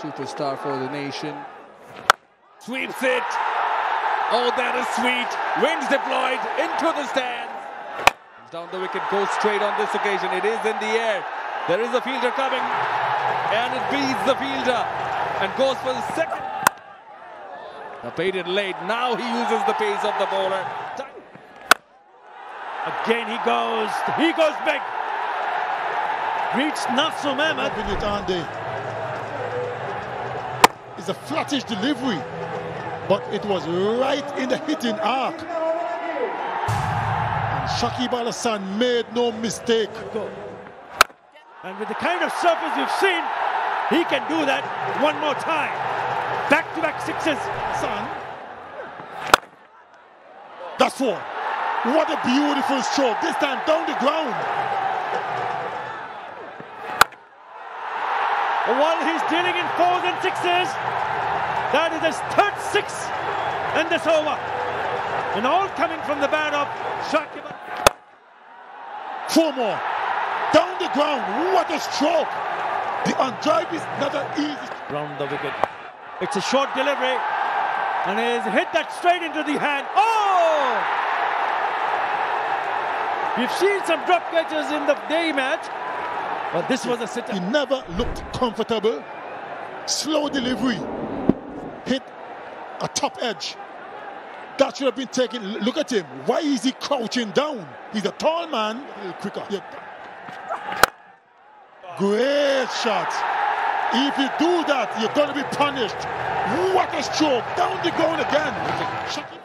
superstar for the nation. Sweeps it. Oh, that is sweet. Wings deployed into the stands. Down the wicket, goes straight on this occasion. It is in the air. There is a fielder coming. And it beats the fielder. And goes for the second. The paid it late. Now he uses the pace of the bowler. Again he goes. He goes big. Reached Nafsu Mehmet. A flattish delivery, but it was right in the hitting arc. And Shakib Al Hasan made no mistake. And with the kind of surface we've seen, he can do that one more time. Back to back sixes. Son. That's four. What a beautiful stroke. This time down the ground. While he's dealing in fours and sixes, that is his third six in this over. And all coming from the bat of Shakib. Four more. Down the ground. What a stroke. The on drive is not an easy. Round the wicket. It's a short delivery. And he's hit that straight into the hand. Oh! We've seen some drop catches in the day match. But this was a sitter. He never looked comfortable. Slow delivery. Hit a top edge. That should have been taken. Look at him. Why is he crouching down? He's a tall man. A little quicker. Yeah. Great shot. If you do that, you're going to be punished. What a stroke. Down the ground again.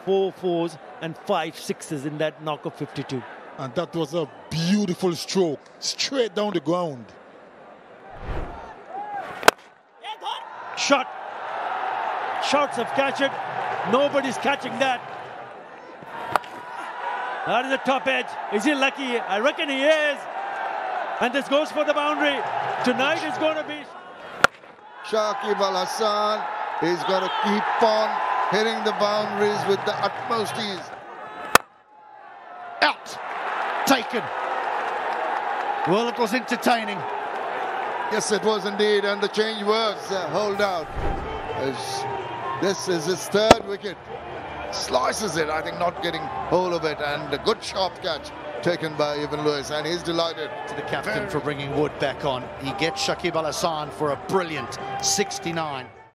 Four fours and five sixes in that knock of 52. And that was a beautiful stroke. Straight down the ground. Shot. Shots have catch it. Nobody's catching that. That is the top edge. Is he lucky? I reckon he is. And this goes for the boundary. Tonight is going to be. Shakib Al Hasan is going to keep on hitting the boundaries with the utmost ease. Taken. Well, it was entertaining. Yes, it was indeed. And the change was uh, hold out. As this is his third wicket. Slices it, I think, not getting hold of it. And a good sharp catch taken by Evin Lewis. And he's delighted. To the captain for bringing Wood back on. He gets Shakib Al Hasan for a brilliant 69.